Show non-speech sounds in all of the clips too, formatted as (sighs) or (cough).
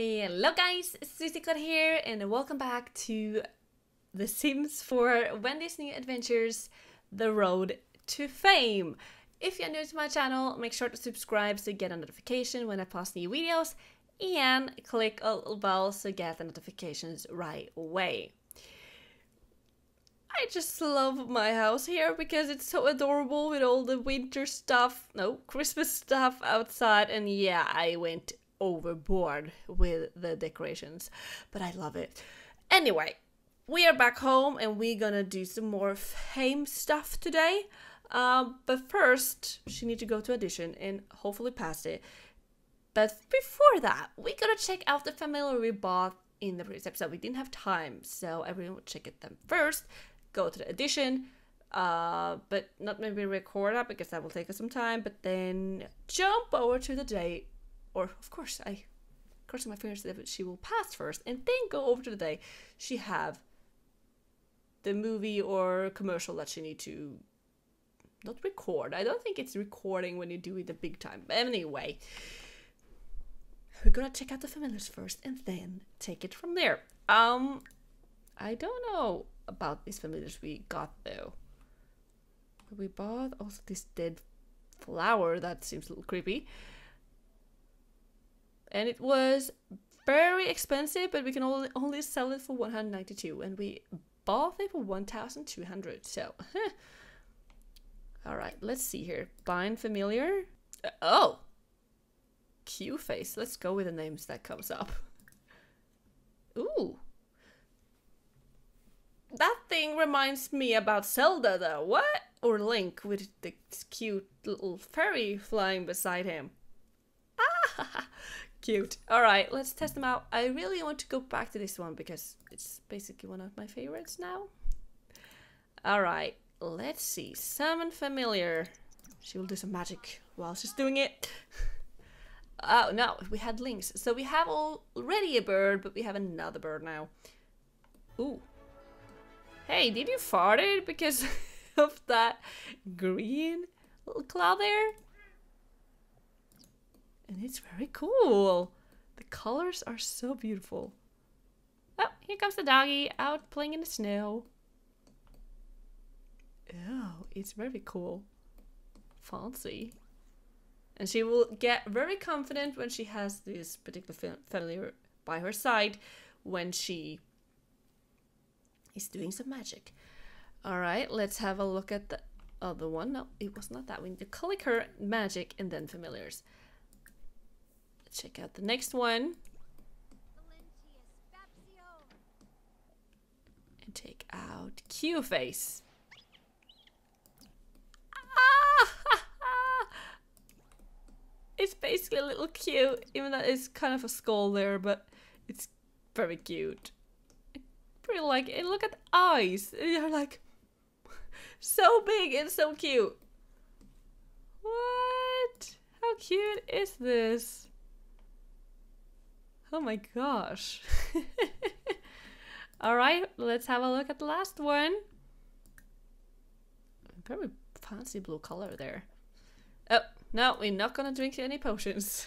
Hello guys, Susie Code here and welcome back to The Sims 4 Wendy's New Adventures The Road to Fame. If you're new to my channel, make sure to subscribe so you get a notification when I post new videos and click a little bell so you get the notifications right away. I just love my house here because it's so adorable with all the winter stuff, no, Christmas stuff outside and yeah, I went overboard with the decorations, but I love it. Anyway, we are back home and we're gonna do some more fame stuff today. Um, but first, she need to go to audition and hopefully pass it. But before that, we gotta check out the familiar we bought in the previous episode. We didn't have time, so everyone will check it them first. Go to the audition, uh, but not maybe record that because that will take us some time. But then jump over to the day or of course I crossing my fingers that she will pass first and then go over to the day she have the movie or commercial that she need to not record. I don't think it's recording when you do it the big time. But anyway, we're gonna check out the familiars first and then take it from there. Um, I don't know about these familiars we got though. We bought also this dead flower that seems a little creepy and it was very expensive but we can only, only sell it for 192 and we bought it for 1200 so all right let's see here. Bind familiar. Uh, oh! Q face. Let's go with the names that comes up. Ooh! That thing reminds me about zelda though. What? Or link with the cute little fairy flying beside him. Ah (laughs) Cute. All right, let's test them out. I really want to go back to this one because it's basically one of my favorites now. All right, let's see. Summon familiar. She will do some magic while she's doing it. (laughs) Oh, no, we had links. So we have already a bird, but we have another bird now. Ooh. Hey, did you fart it because (laughs) of that green cloud there? And it's very cool. The colors are so beautiful. Oh, here comes the doggy out playing in the snow. Oh, it's very cool. Fancy. And she will get very confident when she has this particular familiar by her side when she is doing some magic. Alright, let's have a look at the other one. No, it was not that. We need to click her magic and then familiars. Check out the next one. And take out Q-Face. Ah! (laughs) it's basically a little cute, even though it's kind of a skull there, but it's very cute. I really like it. Look at the eyes. They're like (laughs) so big and so cute. What? How cute is this? Oh my gosh. (laughs) All right, let's have a look at the last one. Very fancy blue color there. Oh, no, we're not gonna drink any potions.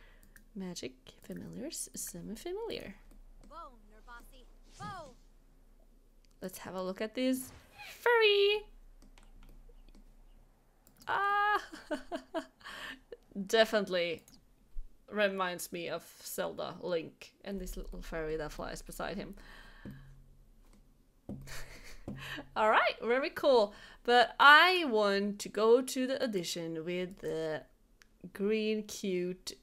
(laughs) Magic, familiars, summon familiar. Let's have a look at this furry. Ah, (laughs) definitely reminds me of Zelda Link and this little fairy that flies beside him. (laughs) All right, very cool. But I want to go to the audition with the green, cute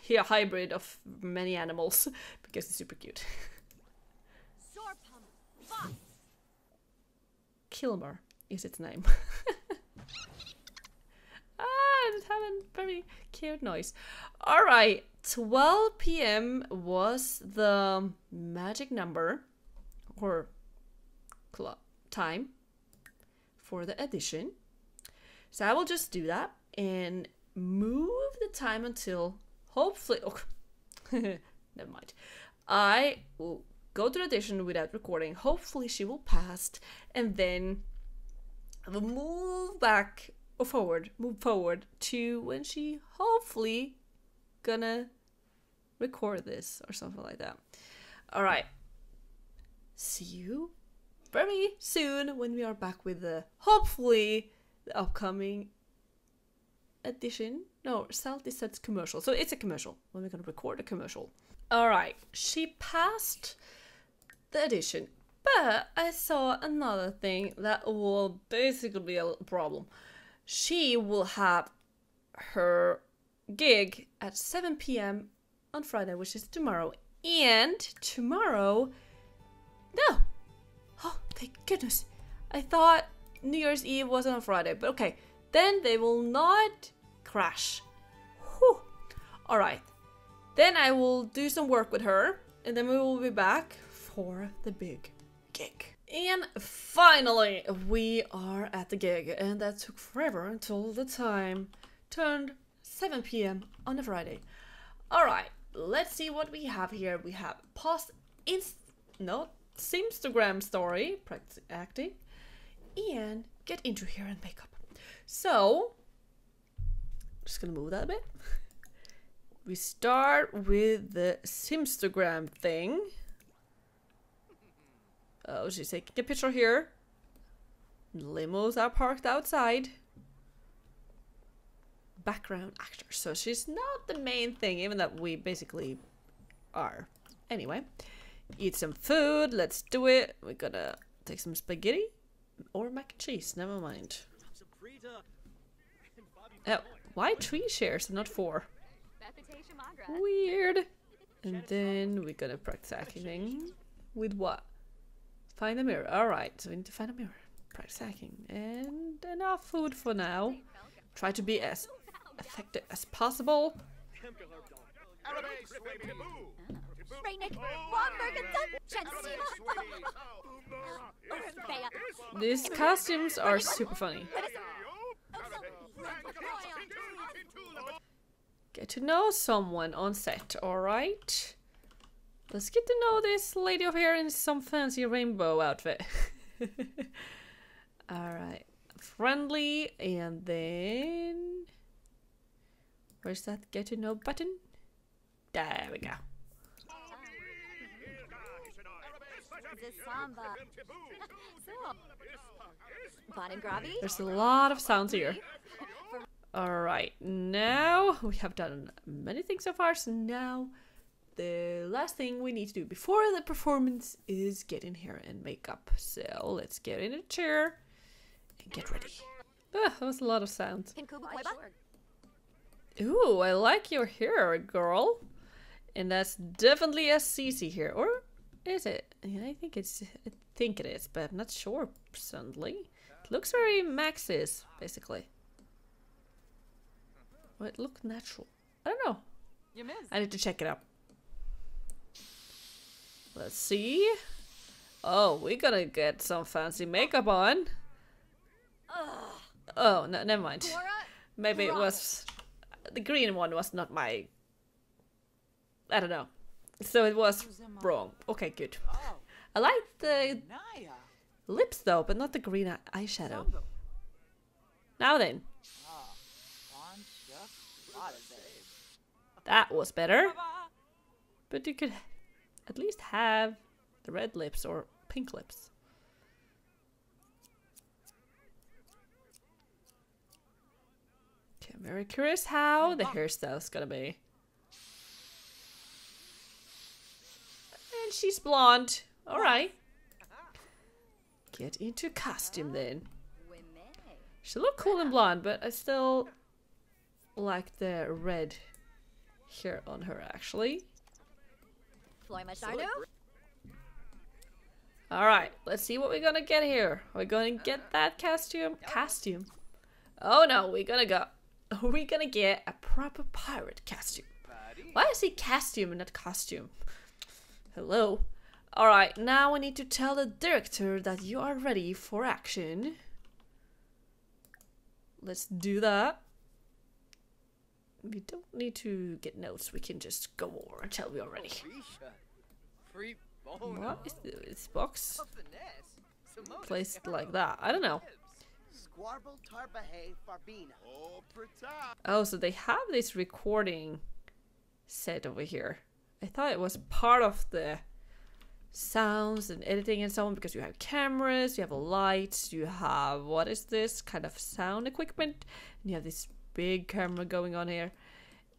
here hybrid of many animals (laughs) because it's super cute. Kilmer is its name. (laughs) have a very cute noise. All right, 12 p.m. was the magic number or clock time for the addition. So I will just do that and move the time until hopefully. Oh, (laughs) never mind. I will go to the audition without recording. Hopefully she will pass, and then I will move back forward, move forward to when she hopefully gonna record this or something like that. All right. See you very soon when we are back with the hopefully the upcoming edition. No, Salty sets commercial. So it's a commercial when we're gonna record a commercial. All right. She passed the edition, but I saw another thing that will basically be a problem. She will have her gig at 7 p.m. on Friday, which is tomorrow. And tomorrow, no. Oh, thank goodness. I thought New Year's Eve was on Friday, but okay. Then they will not crash. Whew. All right. Then I will do some work with her, and then we will be back for the big gig. And finally, we are at the gig, and that took forever until the time turned 7 p.m. on a Friday. All right, let's see what we have here. We have post inst no Simstagram story, practice acting, and get into here and makeup. So, just gonna move that a bit. We start with the Simstagram thing. Uh, oh, she's taking a picture here. Limos are parked outside. Background actor. So she's not the main thing, even that we basically are. Anyway, eat some food. Let's do it. We're gonna take some spaghetti or mac and cheese. Never mind. Oh, why three shares and not four? Weird. And then we're gonna practice acting with what? Find a mirror. Alright, so we need to find a mirror. Practice acting. And enough food for now. Try to be as effective as possible. These costumes are super funny. Get to know someone on set, alright? Let's get to know this lady over here in some fancy rainbow outfit. (laughs) alright. Friendly, and then... Where's that get to know button? There we go. There's a lot of sounds here. Alright, now we have done many things so far, so now the last thing we need to do before the performance is get in here and make up. So let's get in a chair and get ready. Ah, that was a lot of sounds. Ooh, I like your hair, girl. And that's definitely a CC here. Or is it? Yeah, I think it's I think it is, but I'm not sure personally. It looks very Maxis, basically. Well, it looks natural. I don't know. I need to check it out. Let's see. Oh, we're gonna get some fancy makeup on. Oh, no, never mind. Maybe it was... The green one was not my... I don't know. So it was wrong. Okay, good. I like the lips though, but not the green eyeshadow. Now then. That was better. But you could at least have the red lips or pink lips. Okay, I'm very curious how the hairstyle's gonna be. And she's blonde. Alright. Get into costume then. She look cool and blonde, but I still like the red hair on her actually. Alright, let's see what we're gonna get here. Are we gonna get that costume? Costume. Oh no, we're gonna go. (laughs) We're gonna get a proper pirate costume. Why is he costume and not costume? (laughs) Hello. Alright, now we need to tell the director that you are ready for action. Let's do that. We don't need to get notes, we can just go over until we are ready. What is this box? Placed like that? I don't know. Oh, so they have this recording set over here. I thought it was part of the sounds and editing and so on because you have cameras, you have a lights, you have what is this kind of sound equipment, and you have this big camera going on here.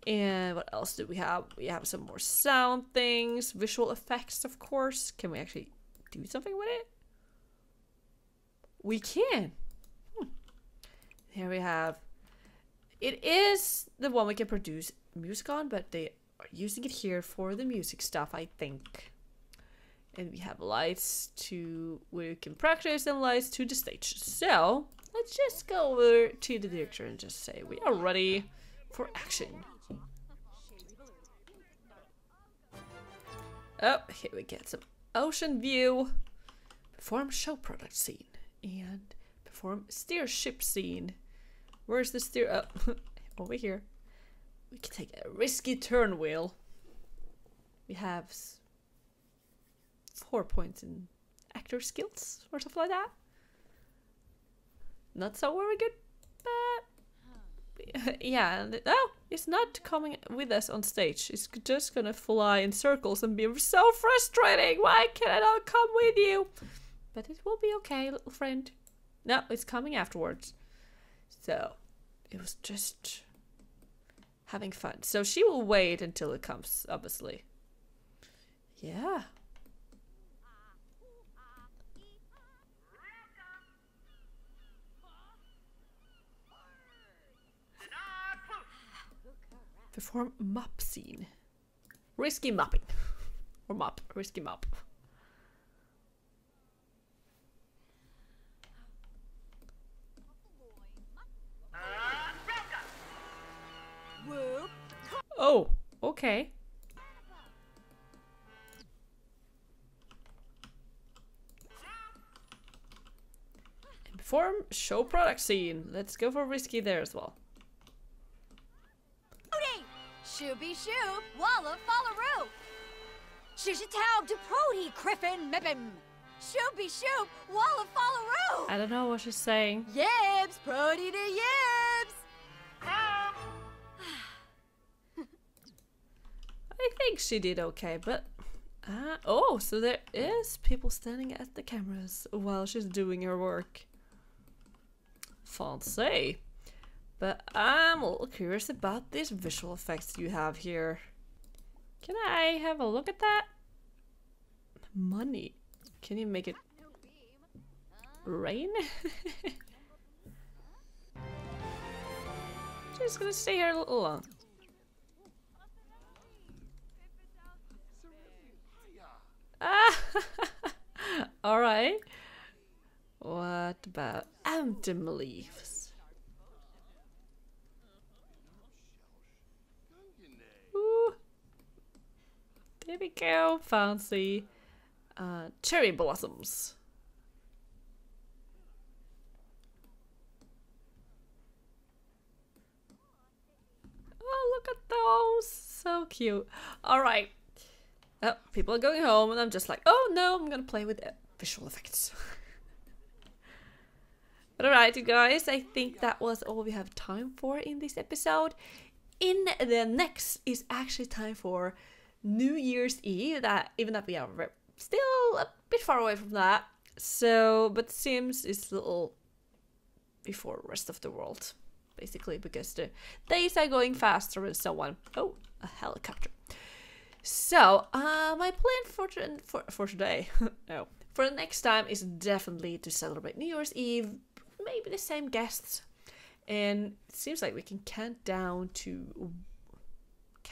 And what else do we have? We have some more sound things, visual effects, of course. Can we actually do something with it? We can. Hmm. Here we have. It is the one we can produce music on, but they are using it here for the music stuff, I think. And we have lights to where you can practice and lights to the stage. So let's just go over to the director and just say we are ready for action. Oh, here we get some ocean view, perform show product scene, and perform steer ship scene. Where's the steer? Oh, (laughs) over here. We can take a risky turn wheel. We have four points in actor skills or stuff like that. Not so very good, but (laughs) yeah. Oh, it's not coming with us on stage. It's just gonna fly in circles and be so frustrating. Why can I not come with you? But it will be okay, little friend. No, it's coming afterwards. So, it was just having fun. So she will wait until it comes, obviously. Yeah. Perform mop scene. Risky mopping. (laughs) or mop. Risky mop. Oh, okay. Perform show product scene. Let's go for risky there as well. Shooby shoo, Walla follaroo. Shishitao de prody, Criffin Mibbim. Shooby shoo, Walla follaroo. I don't know what she's saying. Yibs, prody to yibs. (sighs) I think she did okay, but uh, oh, so there is people standing at the cameras while she's doing her work. Fancy. But I'm a little curious about these visual effects you have here. Can I have a look at that? Money. Can you make it rain? (laughs) Just gonna stay here a little long. (laughs) Ah! Alright. What about Autumn Leaves? There we go. Fancy. Uh, cherry blossoms. Oh, look at those. So cute. All right. Oh, people are going home and I'm just like, oh no, I'm gonna play with visual effects. (laughs) but alright, you guys, I think that was all we have time for in this episode. In the next is actually time for New Year's Eve. That even that we are still a bit far away from that. So, but Sims is a little before rest of the world, basically, because the days are going faster and so on. Oh, a helicopter. So, uh, my plan for for for today, (laughs) no, for the next time is definitely to celebrate New Year's Eve. Maybe the same guests, and it seems like we can count down to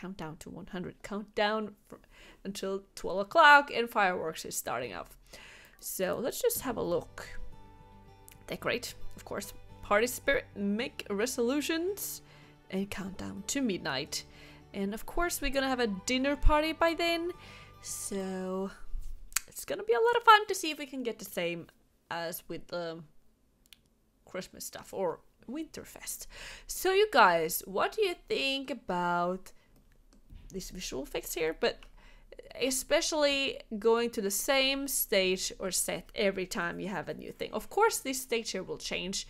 countdown to 100 countdown until 12 o'clock and fireworks is starting off so let's just have a look. Decorate of course. Party spirit make resolutions and countdown to midnight. And of course we're gonna have a dinner party by then. So it's gonna be a lot of fun to see if we can get the same as with the christmas stuff or winterfest. So you guys what do you think about these visual effects here, but especially going to the same stage or set every time you have a new thing. Of course, this stage here will change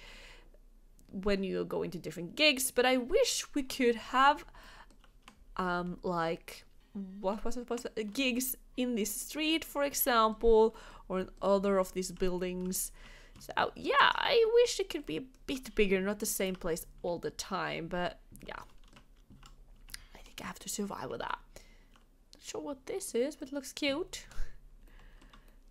when you go into different gigs, but I wish we could have um, like what was it supposed to, gigs in this street, for example, or in other of these buildings. So yeah, I wish it could be a bit bigger, not the same place all the time, but yeah. I have to survive with that. Not sure what this is, but it looks cute. (laughs)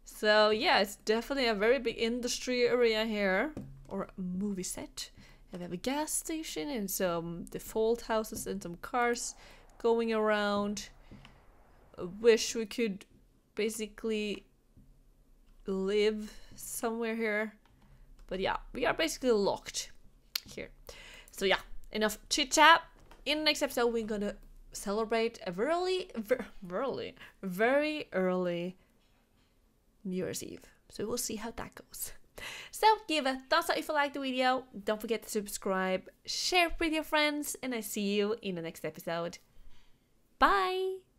So yeah, it's definitely a very big industry area here, or movie set. And we have a gas station and some default houses and some cars going around. I wish we could basically live somewhere here. But yeah, we are basically locked here. So yeah, enough chit chat. In the next episode, we're gonna celebrate a very, very early, very early New Year's Eve. So we'll see how that goes. So give a thumbs up if you liked the video. Don't forget to subscribe, share it with your friends, and I see you in the next episode. Bye!